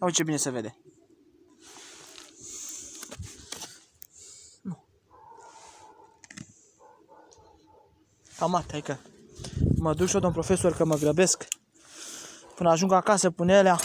Uite ce bine se vede. Cam atât, că mă duc și eu, domn profesor, că mă grăbesc. Până ajung acasă, pune alea,